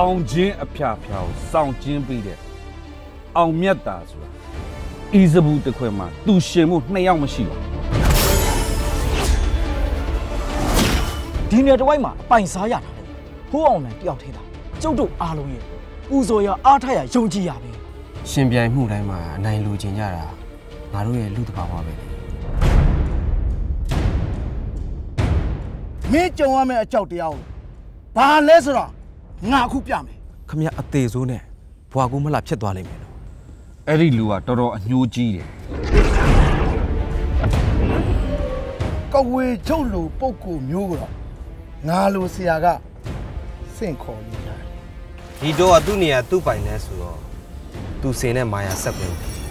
အောင်ချင်းအဖျားဖျားကိုစောင့်ကျင်းပေးတဲ့အောင်မြတ်တာဆိုတာဤစဘူးတစ်ခွဲမှာသူရှင်မှုနှစ်ယောက်မရှိဘူးဒီနေရာတစ်ဝိုက်မှာအပိုင်စားရတာလေဟိုးအောင်နိုင်တယောက်ထဲတာကျုပ်တို့အားလုံးရဲ့ပူဇော်ရအားထရယုံကြည်ရပဲရှင်ပြိုင်မှုတိုင်းမှာအနိုင်လိုချင်ကြတာငါတို့ရဲ့လူတစ်ပါးပါပဲလေမင်းကြုံရမယ့်အကြောက်တရားကိုဘာလဲဆိုတော့ ငါအခုပြမယ်ခမရအသေးဆိုးနဲ့ဘွာကူမလှဖြစ်သွားလိမ့်မယ်နော်အဲ့ဒီလူကတော်တော်အညှိုးကြီးတယ်ကဝေချုပ်လိုပုံကိုမျိုးကတော့ငါလိုဆရာကစင့်ခေါ်နေကြတယ်ဒီတော့ကသူ့နေရာသူ့ပိုင်နေဆိုတော့သူစင်နဲ့မာယာဆက်ပင်းတယ်